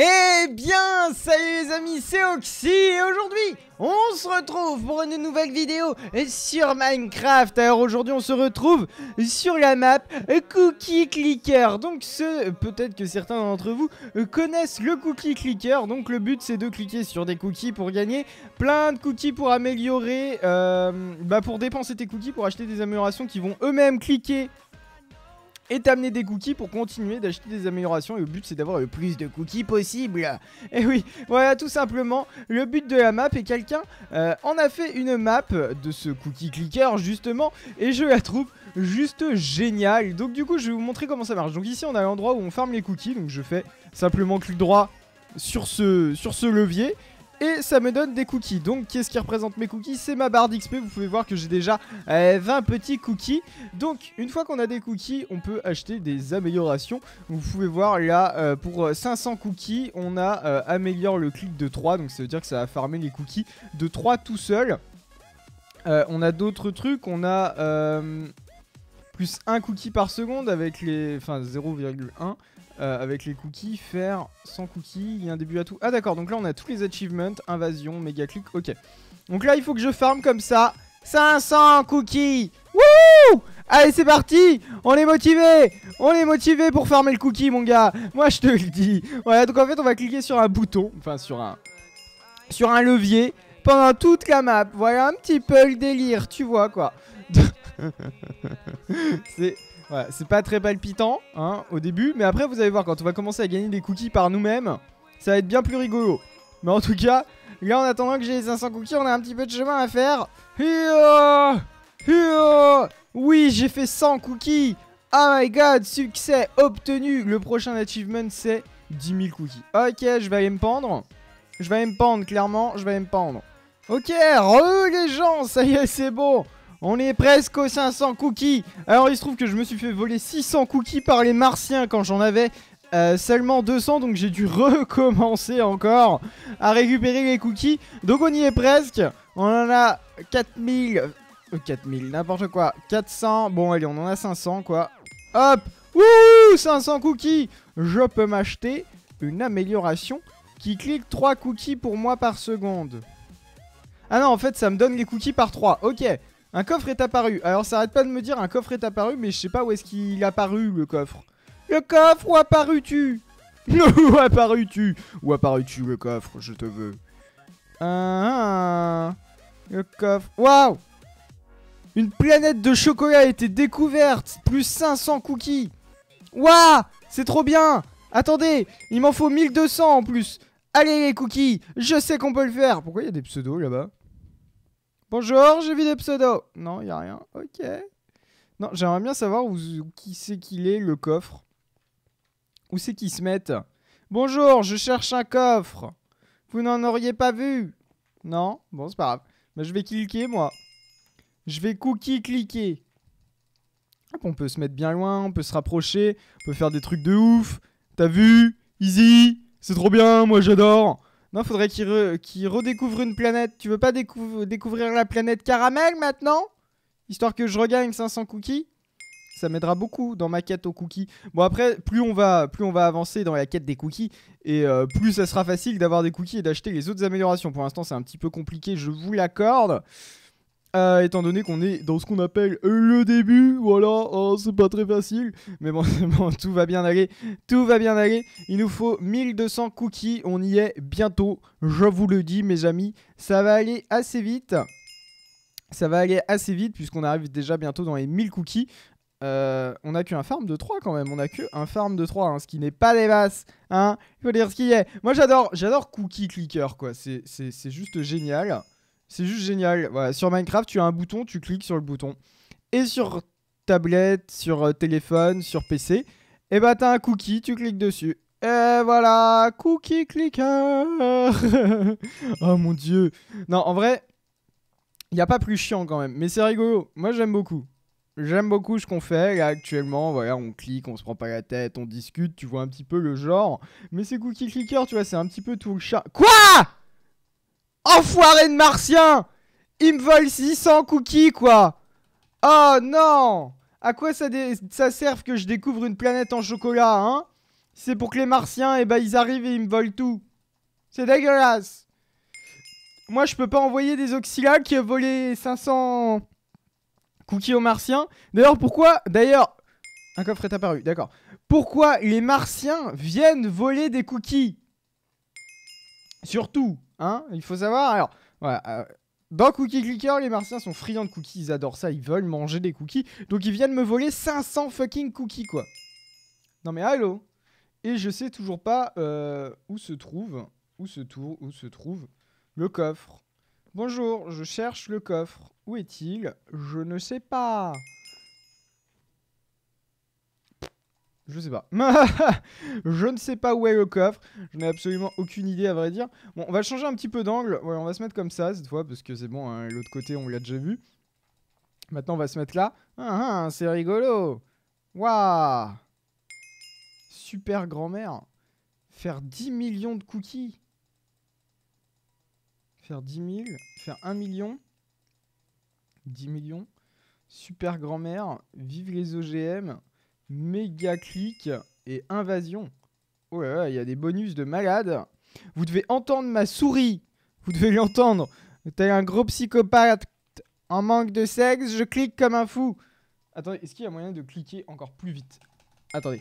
Eh bien, salut les amis, c'est Oxy et aujourd'hui, on se retrouve pour une nouvelle vidéo sur Minecraft. Alors aujourd'hui, on se retrouve sur la map Cookie Clicker. Donc ce, peut-être que certains d'entre vous connaissent le Cookie Clicker. Donc le but, c'est de cliquer sur des cookies pour gagner plein de cookies pour améliorer, euh, bah pour dépenser tes cookies, pour acheter des améliorations qui vont eux-mêmes cliquer et t'amener des cookies pour continuer d'acheter des améliorations. Et le but c'est d'avoir le plus de cookies possible. Et oui, voilà tout simplement le but de la map. Et quelqu'un euh, en a fait une map de ce cookie clicker justement. Et je la trouve juste géniale. Donc du coup je vais vous montrer comment ça marche. Donc ici on a l'endroit où on farme les cookies. Donc je fais simplement clic droit sur ce, sur ce levier et ça me donne des cookies. Donc qu'est-ce qui représente mes cookies? C'est ma barre d'XP, vous pouvez voir que j'ai déjà 20 euh, petits cookies. Donc une fois qu'on a des cookies, on peut acheter des améliorations. Vous pouvez voir là, euh, pour 500 cookies, on a euh, améliore le clic de 3, donc ça veut dire que ça va farmer les cookies de 3 tout seul. on a d'autres trucs, on a plus 1 cookie par seconde avec les... Enfin 0,1 euh, avec les cookies, faire 100 cookies, il y a un début à tout. Ah d'accord, donc là on a tous les achievements, invasion, méga clic, ok. Donc là il faut que je farme comme ça, 500 cookies. Wouh Allez c'est parti! On est motivé On est motivé pour farmer le cookie mon gars. Moi je te le dis. Voilà donc en fait on va cliquer sur un bouton Enfin sur un Sur un levier Pendant toute la map. Voilà un petit peu le délire tu vois quoi. C'est c'est pas très palpitant hein, au début, mais après vous allez voir quand on va commencer à gagner des cookies par nous-mêmes, ça va être bien plus rigolo. Mais en tout cas, là en attendant que j'ai les 500 cookies, on a un petit peu de chemin à faire. Oui, j'ai fait 100 cookies. Oh my god, succès obtenu. Le prochain achievement c'est 10 000 cookies. Ok, je vais aller me pendre. Je vais aller me pendre, clairement, je vais aller me pendre. Ok, re les gens, ça y est, c'est bon. On est presque aux 500 cookies. Alors il se trouve que je me suis fait voler 600 cookies par les martiens quand j'en avais euh, seulement 200 donc j'ai dû recommencer encore à récupérer les cookies. Donc on y est presque. On en a 4000 4000 euh, n'importe quoi. 400 bon allez on en a 500 quoi. Hop! Wouh 500 cookies. Je peux m'acheter une amélioration qui clique 3 cookies pour moi par seconde. Ah non en fait ça me donne les cookies par 3 ok un coffre est apparu. Alors ça arrête pas de me dire un coffre est apparu, mais je sais pas où est-ce qu'il est apparu le coffre. Le coffre, où apparu-tu? Où apparu-tu? Où apparu-tu le coffre Je te veux? Ah, le coffre. Waouh Une planète de chocolat a été découverte. Plus 500 cookies. Waouh C'est trop bien Attendez, il m'en faut 1200 en plus. Allez les cookies, je sais qu'on peut le faire. Pourquoi il y a des pseudos là-bas? Bonjour, j'ai vu des pseudos. Non, il a rien. Ok. Non, j'aimerais bien savoir où, qui c'est qu'il est, le coffre. Où c'est qu'ils se mettent Bonjour, je cherche un coffre. Vous n'en auriez pas vu Non? Bon, c'est pas grave. Bah, je vais cliquer, moi. Je vais cookie cliquer. on peut se mettre bien loin, on peut se rapprocher, on peut faire des trucs de ouf. T'as vu? Easy C'est trop bien, moi j'adore non, faudrait qu'il redécouvre une planète. Tu veux pas découvrir la planète caramel maintenant? Histoire que je regagne 500 cookies? Ça m'aidera beaucoup dans ma quête aux cookies. Bon après, plus on va, plus on va avancer dans la quête des cookies, et euh, plus ça sera facile d'avoir des cookies et d'acheter les autres améliorations. Pour l'instant, c'est un petit peu compliqué, je vous l'accorde. Euh, étant donné qu'on est dans ce qu'on appelle le début, voilà, oh, c'est pas très facile, mais bon, tout va bien aller, tout va bien aller. Il nous faut 1200 cookies, on y est bientôt, je vous le dis mes amis, ça va aller assez vite. Ça va aller assez vite puisqu'on arrive déjà bientôt dans les 1000 cookies. Euh, on a qu'un farm de 3 quand même, on a que un farm de 3, hein, ce qui n'est pas des masses, hein, il faut dire ce qui est. Moi j'adore, j'adore Cookie Clicker quoi, c'est juste génial. C'est juste génial. Voilà, sur Minecraft, tu as un bouton, tu cliques sur le bouton. Et sur tablette, sur euh, téléphone, sur PC, et eh bah t'as un cookie, tu cliques dessus. Et voilà, cookie clicker. oh mon dieu. Non, en vrai, il n'y a pas plus chiant quand même. Mais c'est rigolo. Moi, j'aime beaucoup. J'aime beaucoup ce qu'on fait actuellement. Voilà, on clique, on se prend pas la tête, on discute, tu vois un petit peu le genre. Mais c'est cookie clicker, tu vois, c'est un petit peu tout le chat. Quoi? Enfoiré de martien Il me vole 600 cookies, quoi Oh non À quoi ça, ça sert que je découvre une planète en chocolat, hein? C'est pour que les martiens, eh ben, ils arrivent et ils me volent tout. C'est dégueulasse Moi, je peux pas envoyer des auxiliaires qui ont volé 500 cookies aux martiens. D'ailleurs, pourquoi D'ailleurs, un coffre est apparu, d'accord. Pourquoi les martiens viennent voler des cookies? Surtout, hein Il faut savoir, alors... Voilà, euh, dans Cookie Clicker, les martiens sont friands de cookies, ils adorent ça, ils veulent manger des cookies. Donc ils viennent me voler 500 fucking cookies, quoi. Non mais allô? Et je sais toujours pas euh, où se trouve, où se, où se trouve le coffre. Bonjour, je cherche le coffre. Où est-il? Je ne sais pas. Je sais pas. je ne sais pas où est le coffre. Je n'ai absolument aucune idée à vrai dire. Bon, on va changer un petit peu d'angle. Ouais, on va se mettre comme ça cette fois parce que c'est bon, hein, l'autre côté on l'a déjà vu. Maintenant on va se mettre là. Ah, ah c'est rigolo. Waouh. Super grand-mère. Faire 10 millions de cookies. Faire 10 000. Faire 1 million. 10 millions. Super grand-mère. Vive les OGM méga clic et invasion. Oh là là, il y a des bonus de malade. Vous devez entendre ma souris. Vous devez l'entendre. T'es un gros psychopathe en manque de sexe. Je clique comme un fou. Attendez, est-ce qu'il y a moyen de cliquer encore plus vite? Attendez.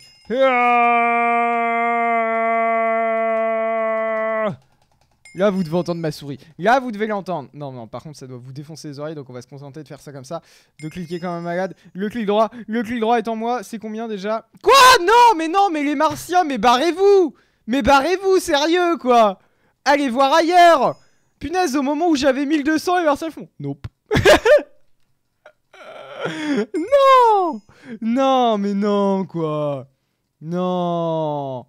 Là, vous devez entendre ma souris. Là, vous devez l'entendre. Non, non, par contre, ça doit vous défoncer les oreilles, donc on va se contenter de faire ça comme ça. De cliquer comme un malade. Le clic droit, le clic droit est en moi. C'est combien déjà? Quoi? Non, mais non, mais les martiens, mais barrez-vous Mais barrez-vous, sérieux, quoi Allez voir ailleurs Punaise, au moment où j'avais 1200, les martiens font Nope. non Non, mais non, quoi Non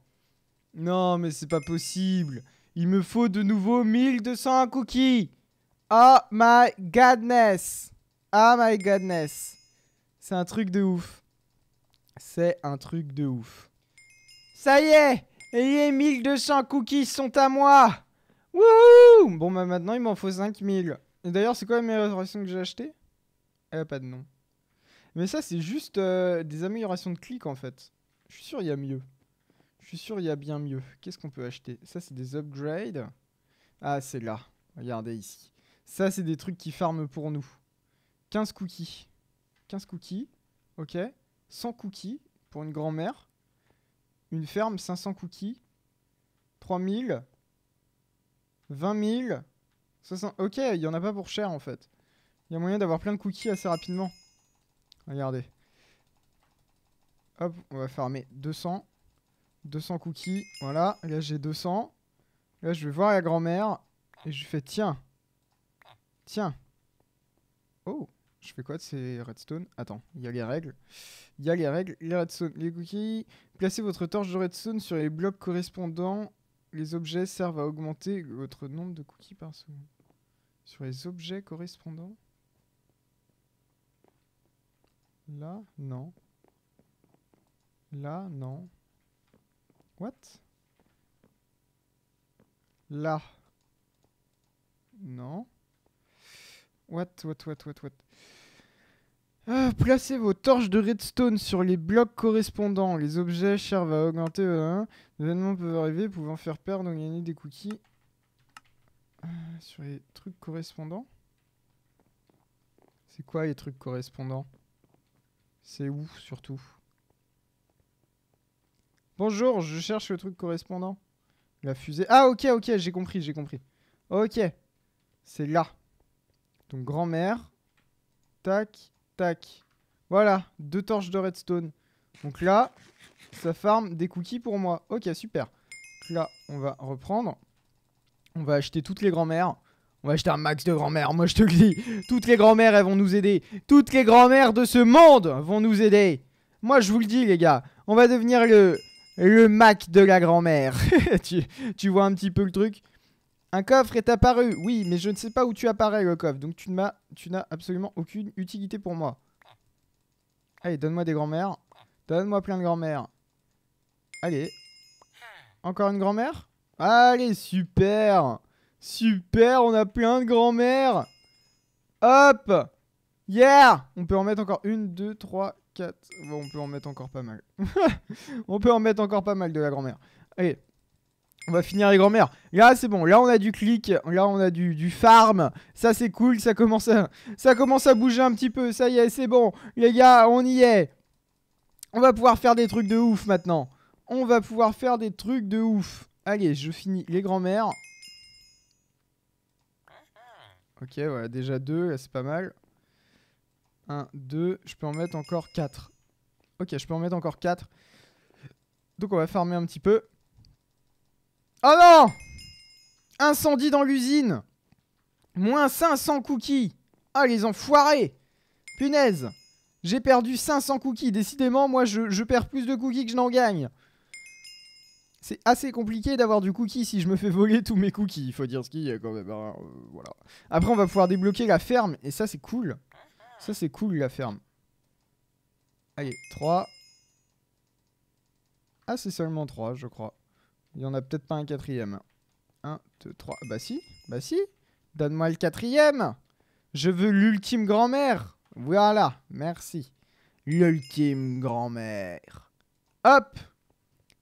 Non, mais c'est pas possible il me faut de nouveau 1200 cookies. Oh my godness. Oh my godness. C'est un truc de ouf. C'est un truc de ouf. Ça y est Les 1200 cookies sont à moi Wouhou Bon bah maintenant il m'en faut 5000. Et d'ailleurs c'est quoi l'amélioration que j'ai acheté Elle a pas de nom. Mais ça c'est juste euh, des améliorations de clics en fait. Je suis sûr il y a mieux. Je suis sûr il y a bien mieux. Qu'est-ce qu'on peut acheter? Ça, c'est des upgrades. Ah, c'est là. Regardez ici. Ça, c'est des trucs qui farment pour nous. 15 cookies. 15 cookies. Ok. 100 cookies pour une grand-mère. Une ferme, 500 cookies. 3000. 20 000. 60... Ok, il n'y en a pas pour cher en fait. Il y a moyen d'avoir plein de cookies assez rapidement. Regardez. Hop, on va farmer 200. 200 cookies. Voilà. Là, j'ai 200. Là, je vais voir la grand-mère. Et je fais tiens. Tiens. Oh. Je fais quoi de ces redstone? Attends, il y a les règles. Il y a les règles. Les redstone. Les cookies. Placez votre torche de redstone sur les blocs correspondants. Les objets servent à augmenter votre nombre de cookies par seconde. Sur les objets correspondants Là, non. Là, non. What? Là. Non. What, what, what, what, what? Ah, Placez vos torches de redstone sur les blocs correspondants. Les objets servent à augmenter. Euh, les événements peuvent arriver, pouvant faire perdre ou gagner des cookies. Euh, sur les trucs correspondants C'est quoi les trucs correspondants? C'est où surtout? Bonjour, je cherche le truc correspondant. La fusée. Ah, ok, ok, j'ai compris, j'ai compris. Ok. C'est là. Donc, grand-mère. Tac, tac. Voilà, deux torches de redstone. Donc là, ça farme des cookies pour moi. Ok, super. Là, on va reprendre. On va acheter toutes les grand-mères. On va acheter un max de grand-mères, moi je te dis. Toutes les grand-mères, elles vont nous aider. Toutes les grand-mères de ce monde vont nous aider. Moi, je vous le dis, les gars. On va devenir le, le Mac de la grand-mère. tu, vois un petit peu le truc? Un coffre est apparu. Oui, mais je ne sais pas où tu apparais, le coffre. Donc tu n'as absolument aucune utilité pour moi. Allez, donne-moi des grand-mères. Donne-moi plein de grand-mères. Allez. Encore une grand-mère? Allez, super Super, on a plein de grand-mères Hop Yeah On peut en mettre encore une, deux, trois, Bon, on peut en mettre encore pas mal. on peut en mettre encore pas mal de la grand-mère. Allez. On va finir les grand-mères. Là, c'est bon. Là, on a du clic. Là, on a du, farm. Ça, c'est cool. Ça commence, à, ça commence à bouger un petit peu. Ça y est, c'est bon. Les gars, on y est. On va pouvoir faire des trucs de ouf maintenant. On va pouvoir faire des trucs de ouf. Allez, je finis les grand-mères. Ok, voilà, déjà deux, c'est pas mal. 1, 2, je peux en mettre encore 4. Ok, je peux en mettre encore 4. Donc on va farmer un petit peu. Oh non Incendie dans l'usine Moins 500 cookies Ah les enfoirés Punaise J'ai perdu 500 cookies. Décidément, moi je, perds plus de cookies que je n'en gagne. C'est assez compliqué d'avoir du cookie si je me fais voler tous mes cookies. Il faut dire ce qu'il y a quand même. Hein, euh, voilà. Après, on va pouvoir débloquer la ferme. Et ça, c'est cool. Ça, c'est cool, la ferme. Allez, 3. Ah, c'est seulement 3, je crois. Il y en a peut-être pas un quatrième. 1, 2, 3. Bah si, bah si. Donne-moi le quatrième. Je veux l'ultime grand-mère. Voilà, merci. L'ultime grand-mère. Hop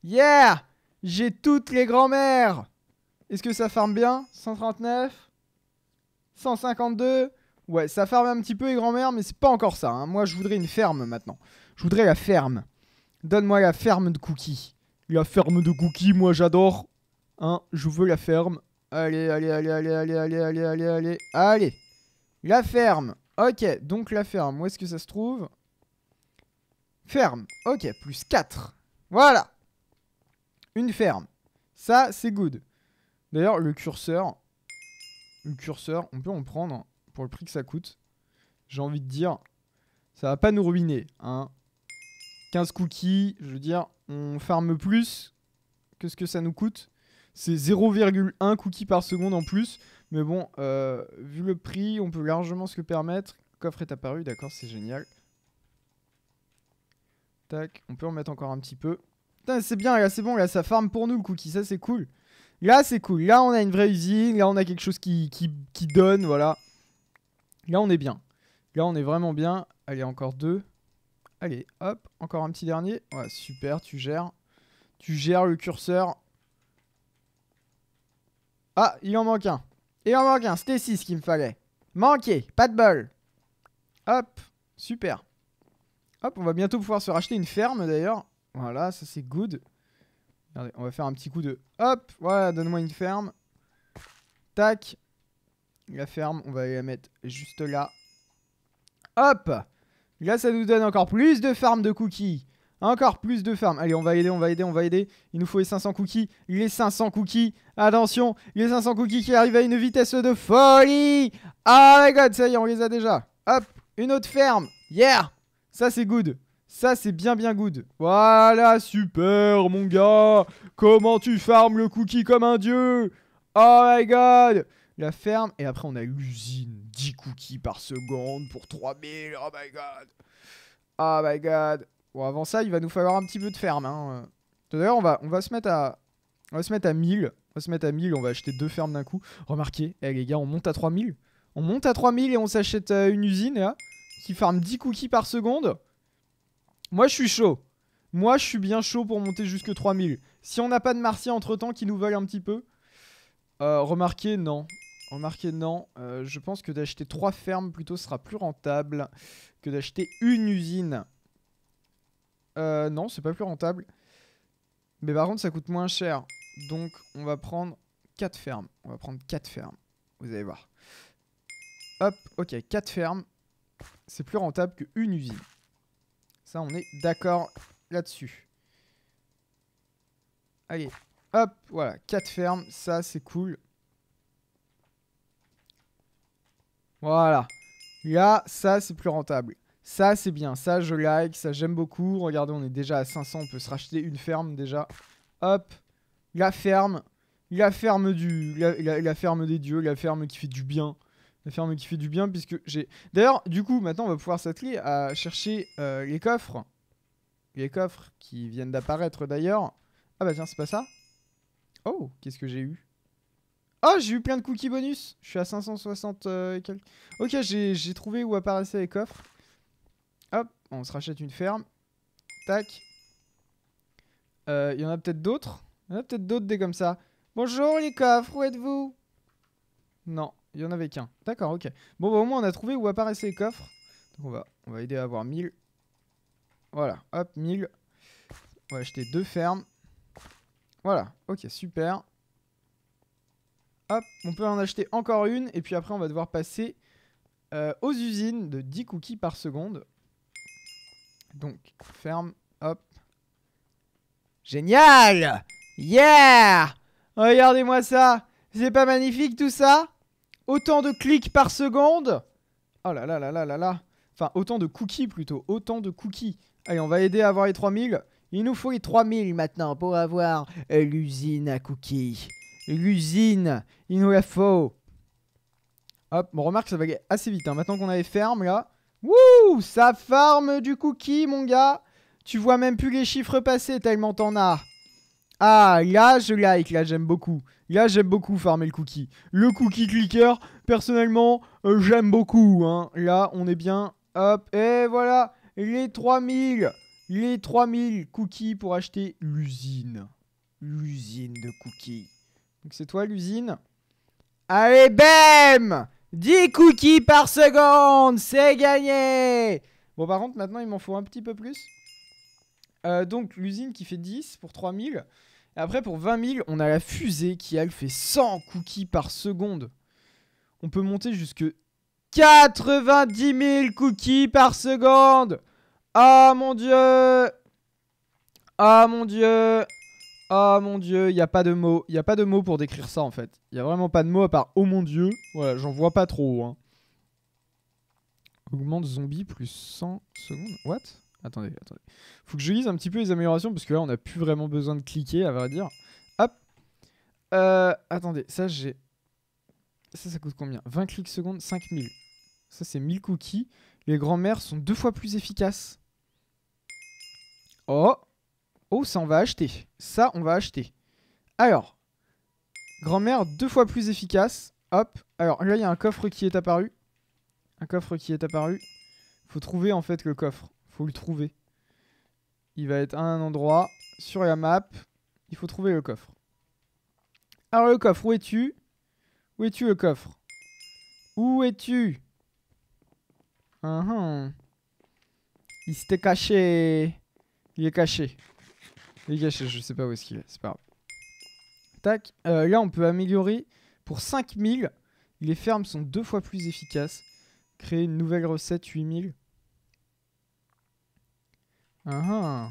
Yeah j'ai toutes les grand-mères Est-ce que ça farme bien? 139 152 Ouais, ça farme un petit peu les grand-mères, mais c'est pas encore ça. Hein. Moi, je voudrais une ferme maintenant. Je voudrais la ferme. Donne-moi la ferme de cookies. La ferme de cookies, moi j'adore. Hein, je veux la ferme. Allez, allez, allez, allez, allez, allez, allez, allez, allez. Allez. La ferme. Ok, donc la ferme. Où est-ce que ça se trouve? Ferme. Ok, plus 4. Voilà. Une ferme. Ça, c'est good. D'ailleurs, le curseur... Le curseur, on peut en prendre pour le prix que ça coûte. J'ai envie de dire, ça va pas nous ruiner. Hein. 15 cookies, je veux dire, on farme plus que ce que ça nous coûte. C'est 0,1 cookies par seconde en plus. Mais bon, euh, vu le prix, on peut largement se le permettre. Coffre est apparu, d'accord, c'est génial. Tac, on peut en mettre encore un petit peu c'est bien, là, c'est bon, là, ça farme pour nous le cookie, ça, c'est cool. Là, c'est cool. Là, on a une vraie usine. Là, on a quelque chose qui, donne, voilà. Là, on est bien. Là, on est vraiment bien. Allez, encore deux. Allez, hop, encore un petit dernier. Ouais, super, tu gères. Tu gères le curseur. Ah, il en manque un. Il en manque un, c'était 6 qu'il me fallait. Manqué, pas de bol. Hop, super. Hop, on va bientôt pouvoir se racheter une ferme d'ailleurs. Voilà, ça c'est good. Regardez, on va faire un petit coup de... Hop Voilà, donne-moi une ferme. Tac. La ferme, on va la mettre juste là. Hop Là, ça nous donne encore plus de fermes de cookies. Encore plus de fermes. Allez, on va aider, on va aider, on va aider. Il nous faut les 500 cookies. Les 500 cookies. Attention, les 500 cookies qui arrivent à une vitesse de folie. Oh my god, ça y est, on les a déjà. Hop, une autre ferme. Yeah Ça, c'est good. Ça, c'est bien bien good. Voilà, super, mon gars. Comment tu farmes le cookie comme un dieu? Oh my god La ferme, et après on a l'usine. 10 cookies par seconde pour 3000. Oh my god Oh my god Bon, avant ça, il va nous falloir un petit peu de ferme. Hein. D'ailleurs, on va, on va se mettre à... On va se mettre à 1000. On va se mettre à 1000, on va acheter deux fermes d'un coup. Remarquez, eh, les gars, on monte à 3000. On monte à 3000 et on s'achète euh, une usine, là, qui farme 10 cookies par seconde. Moi, je suis chaud. Moi, je suis bien chaud pour monter jusque 3000. Si on n'a pas de martiens entre-temps qui nous veulent un petit peu. Euh, remarquez, non. Remarquez, non. Euh, je pense que d'acheter 3 fermes plutôt sera plus rentable que d'acheter une usine. Euh, non, c'est pas plus rentable. Mais par contre, ça coûte moins cher. Donc, on va prendre 4 fermes. On va prendre 4 fermes. Vous allez voir. Hop, ok, 4 fermes. C'est plus rentable qu'une usine. Ça, on est d'accord là-dessus. Allez, hop, voilà, 4 fermes, ça c'est cool. Voilà. Là, ça c'est plus rentable. Ça c'est bien, ça je like, ça j'aime beaucoup. Regardez, on est déjà à 500, on peut se racheter une ferme déjà. Hop, la ferme. La ferme du... la ferme des dieux, la ferme qui fait du bien. La ferme qui fait du bien puisque j'ai... D'ailleurs, du coup, maintenant on va pouvoir s'atteler à chercher euh, les coffres. Les coffres qui viennent d'apparaître d'ailleurs. Ah bah tiens, c'est pas ça Oh, qu'est-ce que j'ai eu? Oh, j'ai eu plein de cookies bonus. Je suis à 560 euh, et quelques. Ok, j'ai trouvé où apparaissaient les coffres. Hop, on se rachète une ferme. Tac. Euh, il y en a peut-être d'autres? Il y en a peut-être d'autres des comme ça. Bonjour les coffres, où êtes-vous? Non, il y en avait qu'un. D'accord, ok. Bon, bah, au moins on a trouvé où apparaissaient les coffres. On va, on va aider à avoir 1000. Voilà, hop, 1000. On va acheter deux fermes. Voilà, ok, super. Hop, on peut en acheter encore une. Et puis après, on va devoir passer euh, aux usines de 10 cookies par seconde. Donc, ferme, hop. Génial Yeah Regardez-moi ça C'est pas magnifique tout ça? Autant de clics par seconde Oh là là là là là là Enfin, autant de cookies plutôt. Autant de cookies. Allez, on va aider à avoir les 3000. Il nous faut les 3000 maintenant pour avoir euh, l'usine à cookies. L'usine, il nous la faut. Hop, on remarque ça va assez vite. Hein. Maintenant qu'on a les fermes là. Wouh Ça farme du cookie, mon gars. Tu vois même plus les chiffres passer tellement t'en as. Ah, là, je like. Là, j'aime beaucoup. Là, j'aime beaucoup farmer le cookie. Le cookie clicker, personnellement, euh, j'aime beaucoup. Hein. Là, on est bien. Hop, et voilà. Les 3000. Les 3000 cookies pour acheter l'usine. L'usine de cookies. Donc c'est toi l'usine. Allez, bam 10 cookies par seconde, c'est gagné Bon, par contre, maintenant, il m'en faut un petit peu plus. Euh, donc, l'usine qui fait 10 pour 3000. Et après, pour 20 000, on a la fusée qui, elle, fait 100 cookies par seconde. On peut monter jusque 90 000 cookies par seconde Ah, mon Dieu Ah, mon Dieu Oh mon dieu, il n'y a pas de mots. Il a pas de mots pour décrire ça en fait. Il n'y a vraiment pas de mots à part oh mon dieu. Voilà, j'en vois pas trop. Hein. Augmente zombie plus 100 secondes. What? Attendez, attendez. Faut que je lise un petit peu les améliorations parce que là on n'a plus vraiment besoin de cliquer à vrai dire. Hop. Euh, attendez, ça j'ai... Ça, ça coûte combien? 20 clics secondes, 5000. Ça c'est 1000 cookies. Les grands-mères sont deux fois plus efficaces. Oh Oh, ça on va acheter. Ça on va acheter. Alors, grand-mère deux fois plus efficace. Hop. Alors là il y a un coffre qui est apparu. Un coffre qui est apparu. Faut trouver en fait le coffre. Faut le trouver. Il va être à un endroit sur la map. Il faut trouver le coffre. Alors le coffre, où es-tu? Où es-tu le coffre? Où es-tu? Il s'était caché. Il est caché. Les gars, je, sais pas où est-ce qu'il est, c'est pas grave. Tac, euh, là on peut améliorer pour 5000. Les fermes sont deux fois plus efficaces. Créer une nouvelle recette 8000. Uh -huh.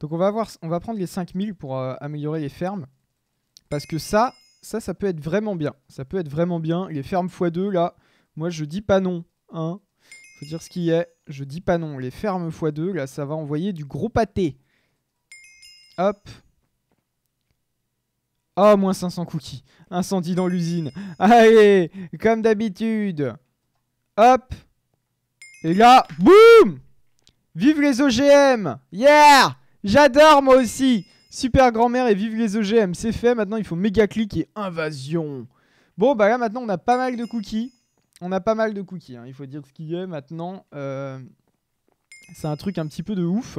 Donc on va, prendre les 5000 pour euh, améliorer les fermes. Parce que ça, ça, ça peut être vraiment bien. Ça peut être vraiment bien. Les fermes x2, là, moi je dis pas non. Hein. Faut dire ce qui est. Je dis pas non. Les fermes x2, là, ça va envoyer du gros pâté. Hop. Oh, moins 500 cookies. Incendie dans l'usine. Allez, comme d'habitude. Hop. Et là, boum Vive les OGM Yeah J'adore moi aussi Super grand-mère et vive les OGM. C'est fait, maintenant il faut méga clic et invasion. Bon, bah là maintenant on a pas mal de cookies. On a pas mal de cookies, hein. il faut dire ce qu'il y a maintenant. Euh, c'est un truc un petit peu de ouf.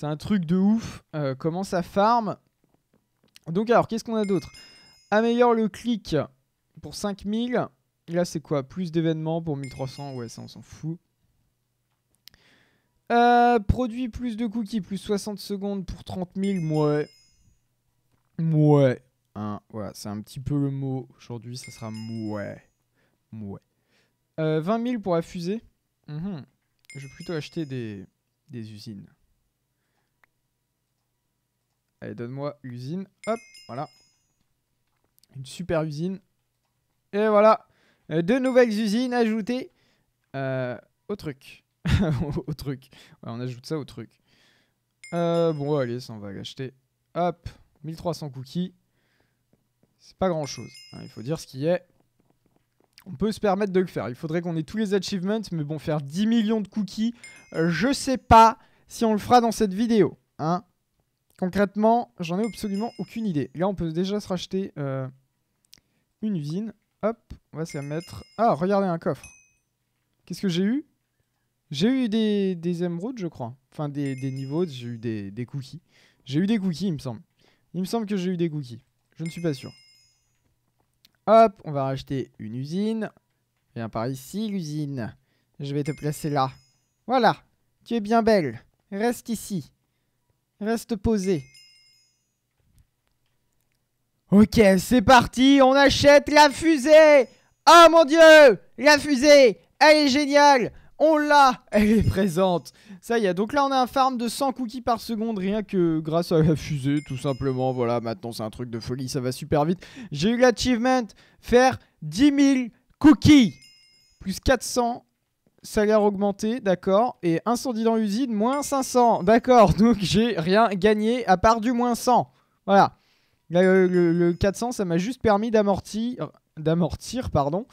C'est un truc de ouf. Euh, comment ça farm Donc alors, qu'est-ce qu'on a d'autre? Améliore le clic pour 5000. Là, c'est quoi? Plus d'événements pour 1300. Ouais, ça, on s'en fout. Euh, produit plus de cookies, plus 60 secondes pour 30 000. Ouais. Ouais. Hein, voilà, c'est un petit peu le mot. Aujourd'hui, ça sera mouais. Mouais. Euh, 20 000 pour la fusée. Mhm. Je vais plutôt acheter des usines. Allez, donne-moi l'usine. Hop, voilà. Une super usine. Et voilà. Euh, deux nouvelles usines ajoutées euh, au truc. au truc. on ajoute ça au truc. Euh, bon, allez, ça, on va l'acheter. Hop, 1300 cookies. C'est pas grand-chose. Hein, il faut dire ce qui est. On peut se permettre de le faire. Il faudrait qu'on ait tous les achievements, mais bon, faire 10 millions de cookies, je sais pas si on le fera dans cette vidéo. Hein Concrètement, j'en ai absolument aucune idée. Là, on peut déjà se racheter euh, une usine. Hop, on va se mettre. Ah, regardez un coffre. Qu'est-ce que j'ai eu? J'ai eu des, des émeraudes, je crois. Enfin, des, des niveaux, j'ai eu des, des cookies. J'ai eu des cookies, il me semble. Il me semble que j'ai eu des cookies. Je ne suis pas sûr. Hop, on va racheter une usine. Viens par ici, l'usine. Je vais te placer là. Voilà. Tu es bien belle. Reste ici. Reste posé. Ok, c'est parti. On achète la fusée. Oh mon dieu La fusée Elle est géniale On l'a Elle est présente Ça y est, donc là on a un farm de 100 cookies par seconde rien que grâce à la fusée, tout simplement. Voilà, maintenant c'est un truc de folie, ça va super vite. J'ai eu l'achievement, faire 10 000 cookies Plus 400 salaire augmenté, d'accord. Et incendie dans l'usine, moins 500, d'accord. Donc j'ai rien gagné à part du moins 100. Voilà. le, 400, ça m'a juste permis d'amortir, d'amortir, pardon,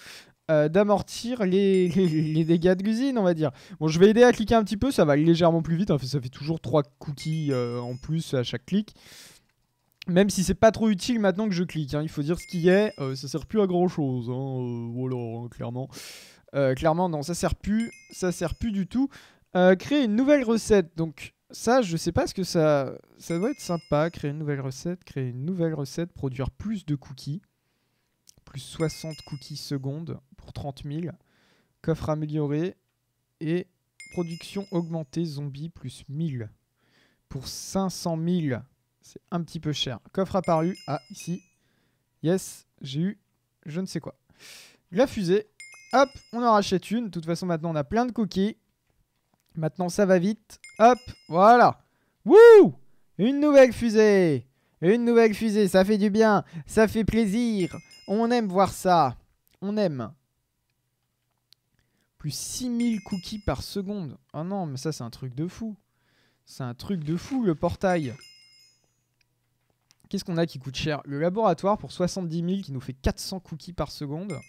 euh, d'amortir les, les, dégâts de l'usine, on va dire. Bon, je vais aider à cliquer un petit peu, ça va légèrement plus vite. Hein, ça fait toujours 3 cookies euh, en plus à chaque clic. Même si c'est pas trop utile maintenant que je clique, hein. il faut dire ce qui est, euh, ça sert plus à grand chose, hein, voilà, hein, clairement. Euh, clairement, non, ça sert plus. Ça sert plus du tout. Créer une nouvelle recette. Donc, ça, je sais pas ce que ça... Ça doit être sympa, créer une nouvelle recette. Créer une nouvelle recette, produire plus de cookies. Plus 60 cookies secondes pour 30 000. Coffre amélioré. Et production augmentée, zombie plus 1000. Pour 500 000. C'est un petit peu cher. Coffre apparu. Ah, ici. Yes, j'ai eu je ne sais quoi. La fusée. Hop, on en rachète une. De toute façon, maintenant, on a plein de cookies. Maintenant, ça va vite. Hop, voilà. Wouh Une nouvelle fusée Une nouvelle fusée, ça fait du bien. Ça fait plaisir. On aime voir ça. On aime. Plus 6000 cookies par seconde. Oh non, mais ça, c'est un truc de fou. C'est un truc de fou, le portail. Qu'est-ce qu'on a qui coûte cher? Le laboratoire pour 70 000 qui nous fait 400 cookies par seconde.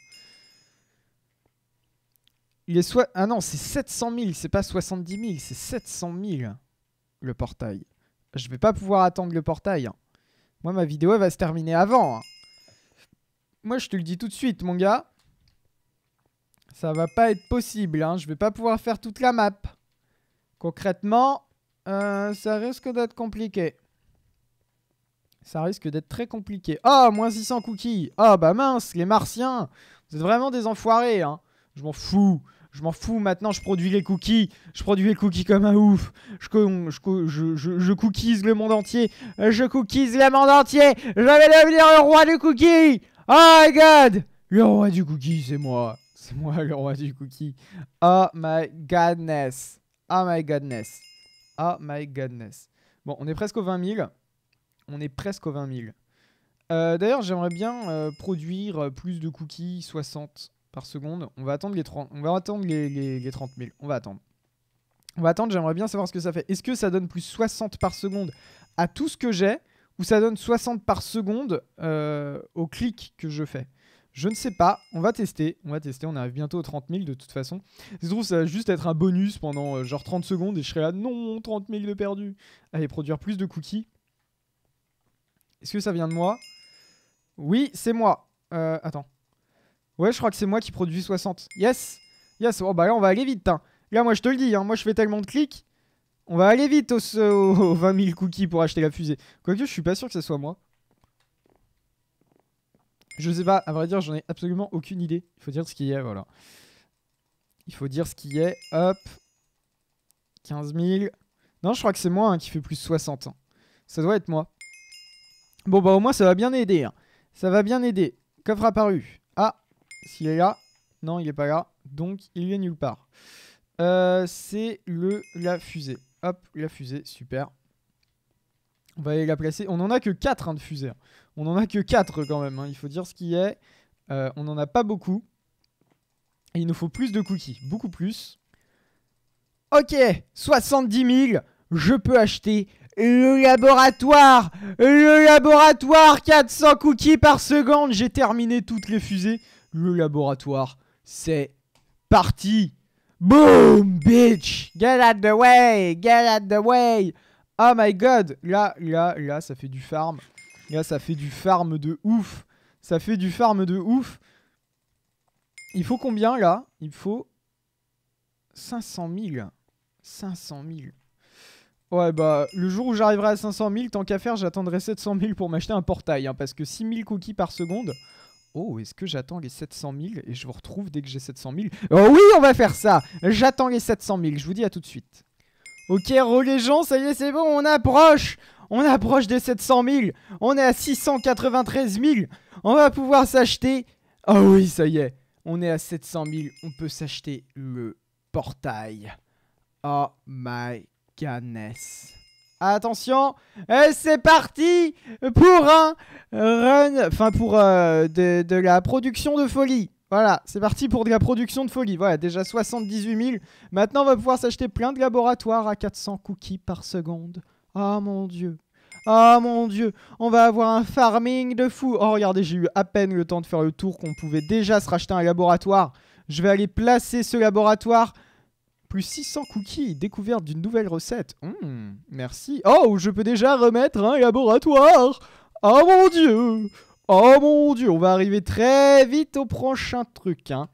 Il est soit... Ah non, c'est 700 000, c'est pas 70 000, c'est 700 000 le portail. Je vais pas pouvoir attendre le portail. Hein. Moi, ma vidéo, va se terminer avant. Hein. Moi, je te le dis tout de suite, mon gars. Ça va pas être possible. Hein. Je vais pas pouvoir faire toute la map. Concrètement, euh, ça risque d'être compliqué. Ça risque d'être très compliqué. Oh, moins 600 cookies. Oh, bah mince, les martiens. Vous êtes vraiment des enfoirés. Hein. Je m'en fous. Je m'en fous, maintenant je produis les cookies. Je produis les cookies comme un ouf. Je, cookies le monde entier. Je cookies le monde entier. Je vais devenir le roi du cookie. Oh my god. Le roi du cookie, c'est moi. C'est moi le roi du cookie. Oh my godness. Oh my godness. Oh my godness. Bon, on est presque aux 20 000. On est presque aux 20 000. Euh, d'ailleurs, j'aimerais bien euh, produire plus de cookies, 60 seconde. On va attendre les 30, on va attendre les, les, 30 000. On va attendre. On va attendre, j'aimerais bien savoir ce que ça fait. Est-ce que ça donne plus 60 par seconde à tout ce que j'ai ou ça donne 60 par seconde euh, au clic que je fais? Je ne sais pas, on va tester, on va tester, on arrive bientôt aux 30 000 de toute façon. Si se trouve, ça va juste être un bonus pendant euh, genre 30 secondes et je serai là, non, 30 000 de perdu. Allez, produire plus de cookies. Est-ce que ça vient de moi? Oui, c'est moi. Euh, attends. Ouais, je crois que c'est moi qui produis 60. Yes Yes Oh bah là, on va aller vite. Hein. Là, moi, je te le dis, hein, moi, je fais tellement de clics. On va aller vite aux, 20 000 cookies pour acheter la fusée. Quoique, je suis pas sûr que ce soit moi. Je sais pas, à vrai dire, j'en ai absolument aucune idée. Il faut dire ce qui est, voilà. Il faut dire ce qui est. Hop. 15 000. Non, je crois que c'est moi hein, qui fait plus 60. Ça doit être moi. Bon, bah au moins, ça va bien aider. Ça va bien aider. Coffre apparu. Ah, s'il est là, non, il est pas là. Donc, il est nulle part. Euh, c'est le la fusée. Hop, la fusée, super. On va aller la placer. On en a que 4 hein, de fusées. On en a que 4 quand même. Hein. Il faut dire ce qui est. Euh, on en a pas beaucoup. Il nous faut plus de cookies. Beaucoup plus. Ok, 70 000. Je peux acheter le laboratoire Le laboratoire 400 cookies par seconde J'ai terminé toutes les fusées le laboratoire. C'est parti. Boom, bitch. Get out the way. Get out the way. Oh my god. Là, là, là, ça fait du farm. Là, ça fait du farm de ouf. Ça fait du farm de ouf. Il faut combien là? Il faut 500 000. 500 000. Ouais, bah, le jour où j'arriverai à 500 000, tant qu'à faire, j'attendrai 700 000 pour m'acheter un portail. Hein, parce que 6 000 cookies par seconde. Oh, est-ce que j'attends les 700 000 et je vous retrouve dès que j'ai 700 000 Oh oui, on va faire ça J'attends les 700 000, je vous dis à tout de suite. Ok, les gens, ça y est, c'est bon, on approche On approche des 700 000 On est à 693 000 On va pouvoir s'acheter... Oh oui, ça y est On est à 700 000, on peut s'acheter le portail. Oh my goodness. Attention, et c'est parti pour un run, enfin pour euh, de, de, la production de folie. Voilà, c'est parti pour de la production de folie. Voilà, déjà 78 000. Maintenant, on va pouvoir s'acheter plein de laboratoires à 400 cookies par seconde. Oh mon dieu. Oh mon dieu, on va avoir un farming de fou. Oh regardez, j'ai eu à peine le temps de faire le tour qu'on pouvait déjà se racheter un laboratoire. Je vais aller placer ce laboratoire plus 600 cookies, découverte d'une nouvelle recette. Hmm, merci. Oh, je peux déjà remettre un laboratoire. Oh mon dieu. Oh mon dieu, on va arriver très vite au prochain truc. Hein.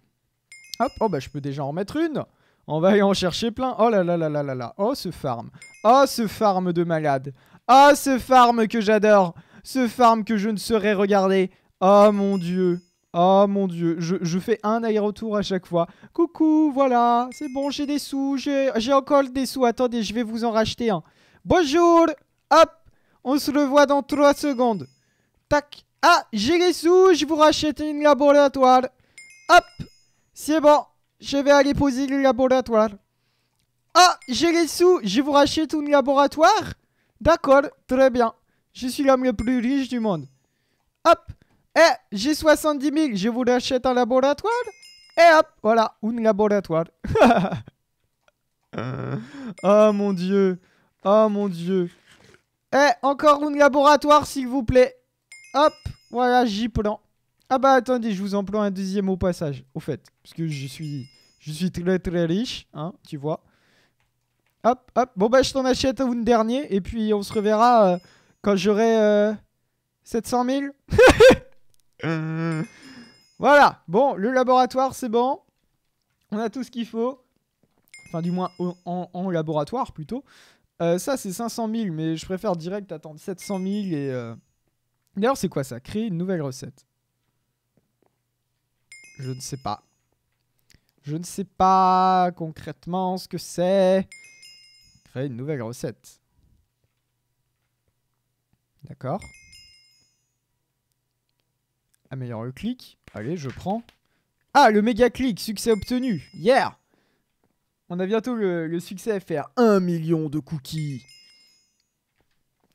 Hop, oh bah je peux déjà en mettre une. On va aller en chercher plein. Oh là là là là là là. Oh ce farm. Oh ce farm de malade. Oh ce farm que j'adore. Ce farm que je ne saurais regarder. Oh mon dieu. Oh mon dieu, je, fais un aller-retour à chaque fois. Coucou, voilà, c'est bon, j'ai des sous, j'ai encore des sous. Attendez, je vais vous en racheter un. Bonjour Hop On se revoit dans 3 secondes. Tac Ah, j'ai les sous, je vous rachète une laboratoire. Hop C'est bon, je vais aller poser le laboratoire. Ah, j'ai les sous, je vous rachète une laboratoire? D'accord, très bien. Je suis l'homme le plus riche du monde. Hop eh, j'ai 70 000, je vous l'achète un laboratoire? Et hop, voilà, un laboratoire. oh mon dieu. Oh mon dieu. Eh, encore un laboratoire, s'il vous plaît. Hop, voilà, j'y prends. Ah bah attendez, je vous emploie un deuxième au passage, au fait. Parce que je suis, je suis très très riche, hein, tu vois. Hop, hop. Bon bah je t'en achète un dernier, et puis on se reverra euh, quand j'aurai euh, 700 000. Voilà, bon, le laboratoire, c'est bon. On a tout ce qu'il faut. Enfin, du moins, en, laboratoire, plutôt. Euh, ça, c'est 500 000, mais je préfère direct attendre 700 000 et... Euh, d'ailleurs, c'est quoi ça? Créer une nouvelle recette. Je ne sais pas. Je ne sais pas concrètement ce que c'est. Créer une nouvelle recette. D'accord. Améliore le clic. Allez, je prends. Ah, le méga clic, succès obtenu. Yeah On a bientôt le, succès à faire. 1 million de cookies.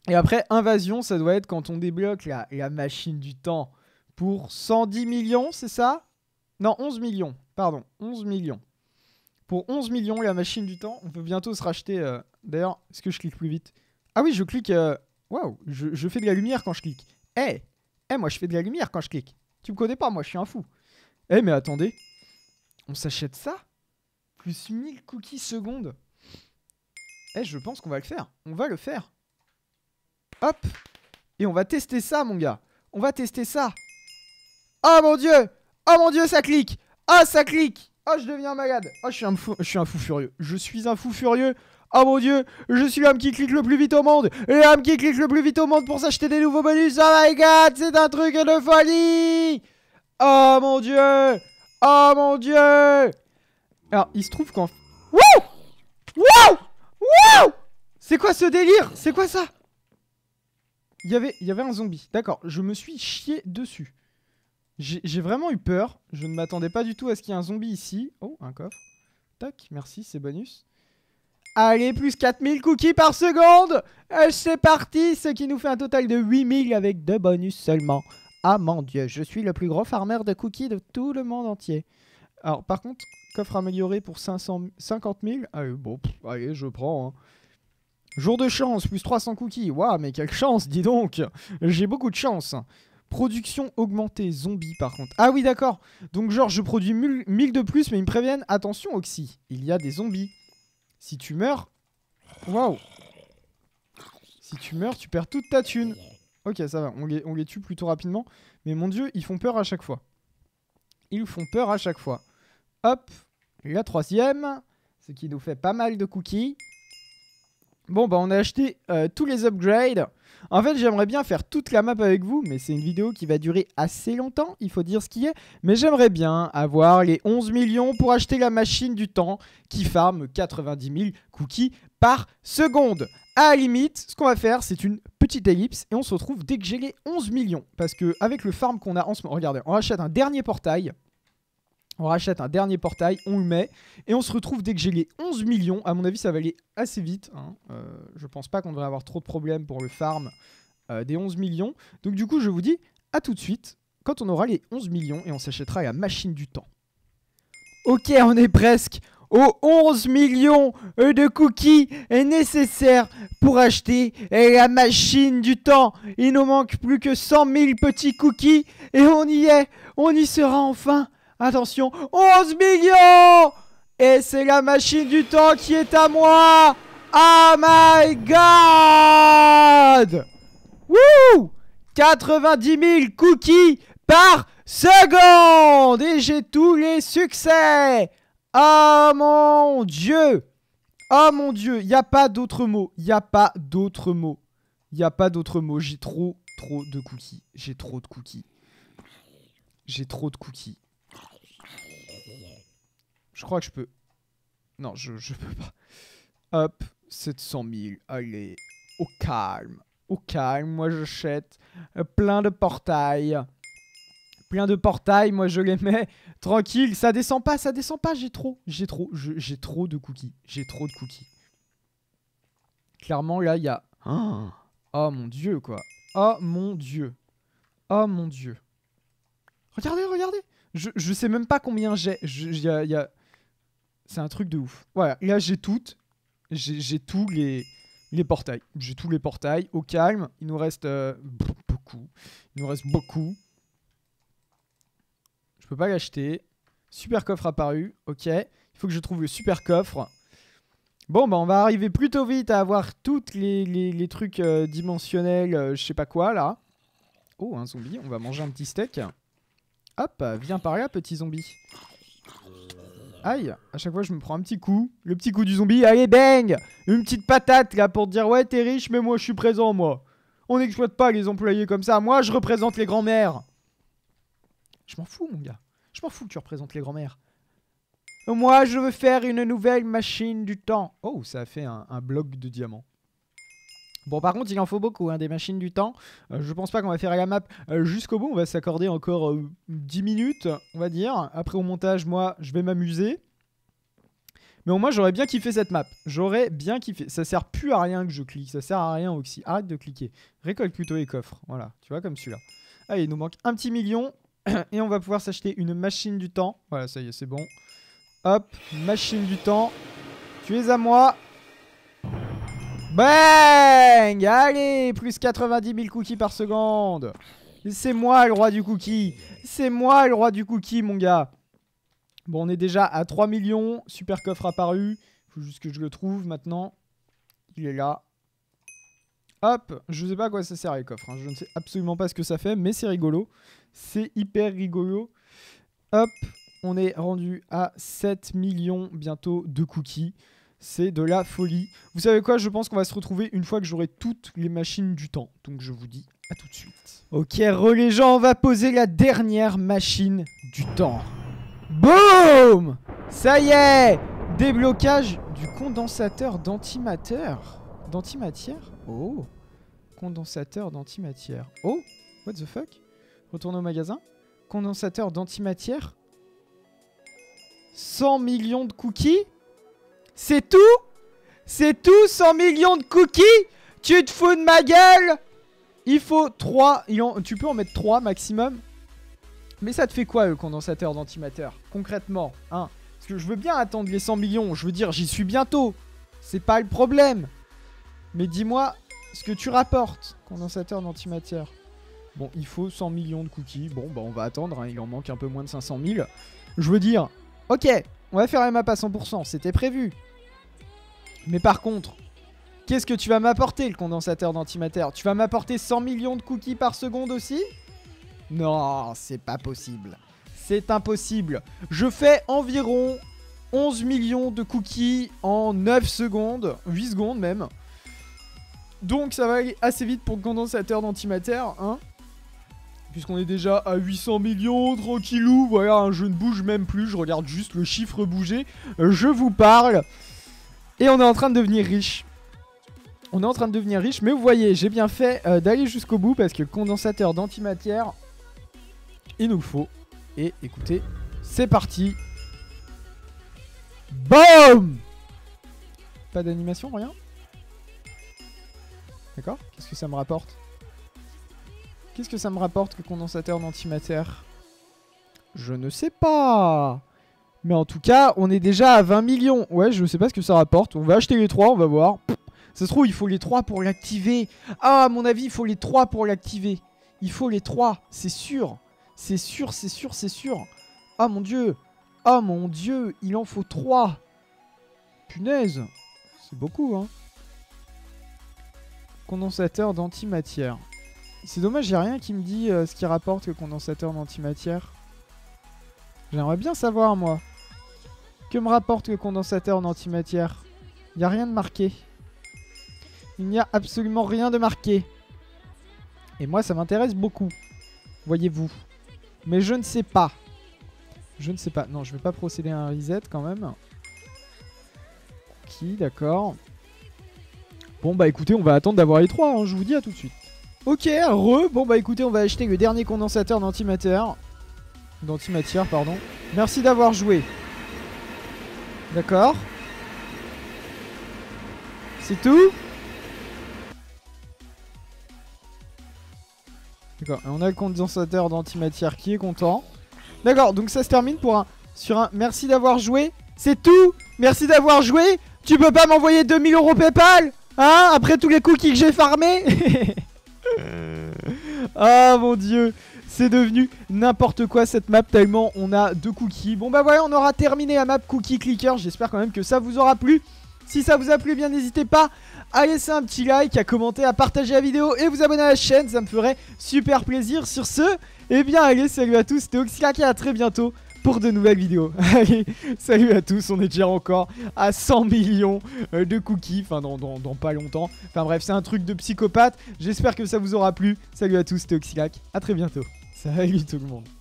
Et après, invasion, ça doit être quand on débloque la, machine du temps pour 110 millions, c'est ça? Non, 11 millions. Pardon, 11 millions. Pour 11 millions, la machine du temps, on peut bientôt se racheter... Euh, d'ailleurs, est-ce que je clique plus vite? Ah oui, je clique... Euh, waouh, je, fais de la lumière quand je clique. Eh eh, moi, je fais de la lumière quand je clique. Tu me connais pas, moi, je suis un fou. Eh, mais attendez. On s'achète ça? Plus 1000 cookies secondes. Eh, je pense qu'on va le faire. On va le faire. Hop Et on va tester ça, mon gars. On va tester ça. Oh, mon Dieu Oh, mon Dieu, ça clique Ah, ça clique Oh, je deviens malade Oh, je fou, je suis un fou furieux. Je suis un fou furieux. Oh mon dieu, je suis l'homme qui clique le plus vite au monde L'homme qui clique le plus vite au monde pour s'acheter des nouveaux bonus Oh my god, c'est un truc de folie Oh mon dieu Oh mon dieu Alors, il se trouve qu'en... Wouh Wouh Wouh C'est quoi ce délire? C'est quoi ça? Il y, avait, il y avait un zombie. D'accord, je me suis chié dessus. J'ai vraiment eu peur. Je ne m'attendais pas du tout à ce qu'il y ait un zombie ici. Oh, un coffre. Tac, merci, c'est bonus. Allez, plus 4000 cookies par seconde C'est parti, ce qui nous fait un total de 8000 avec deux bonus seulement. Ah mon dieu, je suis le plus gros farmer de cookies de tout le monde entier. Alors par contre, coffre amélioré pour 550 000. Allez, bon, allez, je prends. Hein. Jour de chance, plus 300 cookies. Waouh, mais quelle chance, dis donc J'ai beaucoup de chance. Production augmentée, zombie par contre. Ah oui, d'accord. Donc genre, je produis 1000 de plus, mais ils me préviennent, attention Oxy, il y a des zombies. Si tu meurs... Waouh Si tu meurs, tu perds toute ta thune. Ok, ça va, on les, on les tue plutôt rapidement. Mais mon dieu, ils font peur à chaque fois. Ils font peur à chaque fois. Hop, la troisième, ce qui nous fait pas mal de cookies. Bon, bah on a acheté euh, tous les upgrades. En fait, j'aimerais bien faire toute la map avec vous, mais c'est une vidéo qui va durer assez longtemps, il faut dire ce qui est. Mais j'aimerais bien avoir les 11 millions pour acheter la machine du temps qui farme 90 000 cookies par seconde. À la limite, ce qu'on va faire, c'est une petite ellipse et on se retrouve dès que j'ai les 11 millions. Parce que avec le farm qu'on a en ce moment, regardez, on rachète un dernier portail. On rachète un dernier portail, on le met, et on se retrouve dès que j'ai les 11 millions. À mon avis, ça va aller assez vite. Hein. Euh, je pense pas qu'on devrait avoir trop de problèmes pour le farm euh, des 11 millions. Donc du coup, je vous dis à tout de suite, quand on aura les 11 millions, et on s'achètera la machine du temps. Ok, on est presque aux 11 millions de cookies nécessaires pour acheter la machine du temps. Il nous manque plus que 100 000 petits cookies et on y est, on y sera enfin. Attention, 11 millions Et c'est la machine du temps qui est à moi Oh my god Wouh 90 000 cookies par seconde Et j'ai tous les succès Oh mon dieu Oh mon dieu, il n'y a pas d'autre mot. Il n'y a pas d'autre mot. Il n'y a pas d'autre mot. J'ai trop, trop de cookies. J'ai trop de cookies. J'ai trop de cookies. Je crois que je peux. Non, je, je peux pas. Hop, 700 000. Allez, au calme. Au calme, moi j'achète euh, plein de portails. Plein de portails, moi je les mets tranquille. Ça descend pas, ça descend pas, j'ai trop. J'ai trop, j'ai trop de cookies. J'ai trop de cookies. Clairement, là, il y a... Oh mon dieu, quoi. Oh mon dieu. Oh mon dieu. Regardez, regardez. Je, je sais même pas combien j'ai. Il y a, y a... C'est un truc de ouf. Voilà, là j'ai toutes. J'ai tous les, les portails. J'ai tous les portails. Au calme, il nous reste euh, beaucoup. Il nous reste beaucoup. Je peux pas l'acheter. Super coffre apparu. Ok. Il faut que je trouve le super coffre. Bon, bah on va arriver plutôt vite à avoir toutes les, trucs euh, dimensionnels, euh, je sais pas quoi, là. Oh, un zombie. On va manger un petit steak. Hop, viens par là, petit zombie. Aïe, à chaque fois je me prends un petit coup. Le petit coup du zombie, allez bang Une petite patate là pour te dire ouais t'es riche mais moi je suis présent moi. On n'exploite pas les employés comme ça, moi je représente les grands-mères. Je m'en fous mon gars, je m'en fous que tu représentes les grands-mères. Moi je veux faire une nouvelle machine du temps. Oh ça a fait un, un bloc de diamants. Bon, par contre, il en faut beaucoup, hein, des machines du temps. Euh, je pense pas qu'on va faire la map euh, jusqu'au bout. On va s'accorder encore 10 euh, minutes, on va dire. Après, au montage, moi, je vais m'amuser. Mais au moins, j'aurais bien kiffé cette map. J'aurais bien kiffé. Ça sert plus à rien que je clique. Ça sert à rien aussi. Arrête de cliquer. Récolte plutôt les coffres. Voilà, tu vois, comme celui-là. Allez, il nous manque un petit million. Et on va pouvoir s'acheter une machine du temps. Voilà, ça y est, c'est bon. Hop, machine du temps. Tu es à moi. Bang Allez, plus 90 000 cookies par seconde. C'est moi le roi du cookie. C'est moi le roi du cookie, mon gars. Bon, on est déjà à 3 millions. Super coffre apparu. Faut juste que je le trouve maintenant. Il est là. Hop, je sais pas à quoi ça sert les coffres. Hein. Je ne sais absolument pas ce que ça fait, mais c'est rigolo. C'est hyper rigolo. Hop, on est rendu à 7 millions bientôt de cookies. C'est de la folie. Vous savez quoi Je pense qu'on va se retrouver une fois que j'aurai toutes les machines du temps. Donc je vous dis à tout de suite. Ok, re les gens, on va poser la dernière machine du temps. Boum Ça y est Déblocage du condensateur d'antimatière. D'antimatière? Oh Condensateur d'antimatière. Oh What the fuck? Retourne au magasin. Condensateur d'antimatière 100 millions de cookies? C'est tout? C'est tout 100 millions de cookies? Tu te fous de ma gueule? Il faut 3. Tu peux en mettre 3 maximum? Mais ça te fait quoi le condensateur d'antimateur? Concrètement, hein? Parce que je veux bien attendre les 100 millions. Je veux dire, j'y suis bientôt. C'est pas le problème. Mais dis-moi ce que tu rapportes, condensateur d'antimatière. Bon, il faut 100 millions de cookies. Bon, bah on va attendre. Hein. Il en manque un peu moins de 500 000. Je veux dire, ok, on va faire la map à 100%. C'était prévu. Mais par contre, qu'est-ce que tu vas m'apporter, le condensateur d'antimatter? Tu vas m'apporter 100 millions de cookies par seconde aussi? Non, c'est pas possible. C'est impossible. Je fais environ 11 millions de cookies en 9 secondes, 8 secondes même. Donc ça va aller assez vite pour le condensateur d'antimatter, hein Puisqu'on est déjà à 800 millions, tranquillou, voilà, hein, je ne bouge même plus, je regarde juste le chiffre bouger, je vous parle. Et on est en train de devenir riche. On est en train de devenir riche, mais vous voyez, j'ai bien fait euh, d'aller jusqu'au bout parce que condensateur d'antimatière, il nous faut. Et écoutez, c'est parti. BOOM Pas d'animation, rien? D'accord? Qu'est-ce que ça me rapporte? Qu'est-ce que ça me rapporte que condensateur d'antimatière? Je ne sais pas Mais en tout cas, on est déjà à 20 millions. Ouais, je sais pas ce que ça rapporte. On va acheter les 3, on va voir. Ça se trouve, il faut les 3 pour l'activer. Ah, à mon avis, il faut les 3 pour l'activer. Il faut les 3, c'est sûr. C'est sûr, c'est sûr, c'est sûr. Ah mon dieu Oh mon dieu, il en faut 3 Punaise C'est beaucoup, hein Condensateur d'antimatière. C'est dommage, il a rien qui me dit euh, ce qui rapporte le condensateur d'antimatière. J'aimerais bien savoir, moi. Que me rapporte le condensateur d'antimatière Il n'y a rien de marqué. Il n'y a absolument rien de marqué. Et moi, ça m'intéresse beaucoup. Voyez-vous. Mais je ne sais pas. Je ne sais pas. Non, je vais pas procéder à un reset quand même. Qui, d'accord. Bon, bah écoutez, on va attendre d'avoir les trois. Hein, je vous dis à tout de suite. Ok, re. Bon, bah écoutez, on va acheter le dernier condensateur d'antimatière. D'antimatière, pardon. Merci d'avoir joué. D'accord. C'est tout D'accord, on a le condensateur d'antimatière qui est content. D'accord, donc ça se termine pour un sur un merci d'avoir joué. C'est tout Merci d'avoir joué Tu peux pas m'envoyer 2000 euros Paypal Hein Après tous les cookies que j'ai farmés Ah mon dieu c'est devenu n'importe quoi cette map tellement on a deux cookies. Bon bah voilà, on aura terminé la map cookie clicker. J'espère quand même que ça vous aura plu. Si ça vous a plu, bien n'hésitez pas à laisser un petit like, à commenter, à partager la vidéo et vous abonner à la chaîne. Ça me ferait super plaisir. Sur ce, eh bien allez, salut à tous, c'était Oxylac et à très bientôt pour de nouvelles vidéos. Allez, salut à tous, on est déjà encore à 100 millions euh, de cookies, enfin dans, dans, pas longtemps. Enfin bref, c'est un truc de psychopathe. J'espère que ça vous aura plu. Salut à tous, c'était Oxylac, à très bientôt. Salut tout le monde.